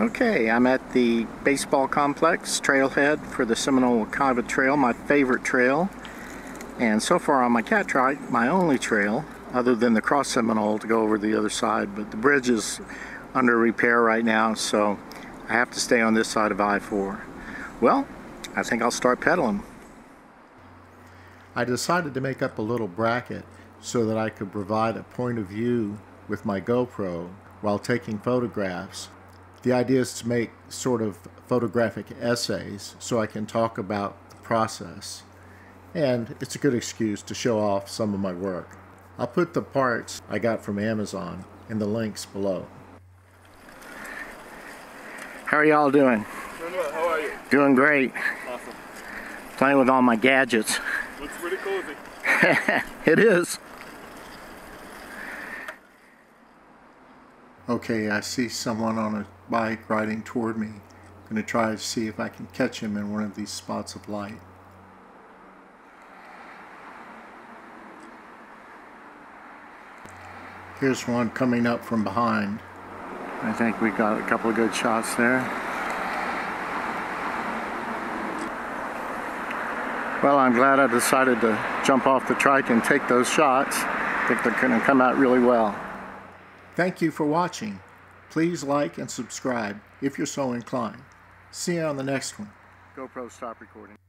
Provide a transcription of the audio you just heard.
Okay, I'm at the baseball complex trailhead for the Seminole Wekiva Trail, my favorite trail. And so far on my Catrike, my only trail, other than the cross Seminole to go over the other side, but the bridge is under repair right now, so I have to stay on this side of I-4. Well, I think I'll start pedaling. I decided to make up a little bracket so that I could provide a point of view with my GoPro while taking photographs. The idea is to make sort of photographic essays so I can talk about the process. And it's a good excuse to show off some of my work. I'll put the parts I got from Amazon in the links below. How are y'all doing? Doing well. How are you? Doing great. Awesome. Playing with all my gadgets. Looks pretty cozy. it is. Okay, I see someone on a bike riding toward me. I'm going to try to see if I can catch him in one of these spots of light. Here's one coming up from behind. I think we got a couple of good shots there. Well, I'm glad I decided to jump off the trike and take those shots. I think they're going to come out really well. Thank you for watching. Please like and subscribe if you're so inclined. See you on the next one. GoPro stop recording.